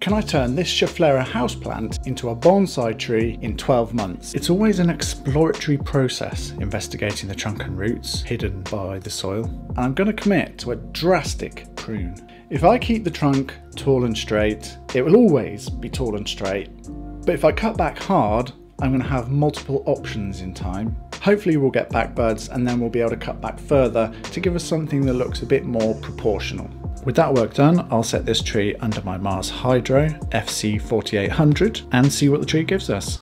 Can I turn this Schefflera houseplant into a bonsai tree in 12 months? It's always an exploratory process investigating the trunk and roots hidden by the soil, and I'm going to commit to a drastic prune. If I keep the trunk tall and straight, it will always be tall and straight, but if I cut back hard, I'm going to have multiple options in time. Hopefully we'll get back buds and then we'll be able to cut back further to give us something that looks a bit more proportional. With that work done, I'll set this tree under my Mars Hydro FC4800 and see what the tree gives us.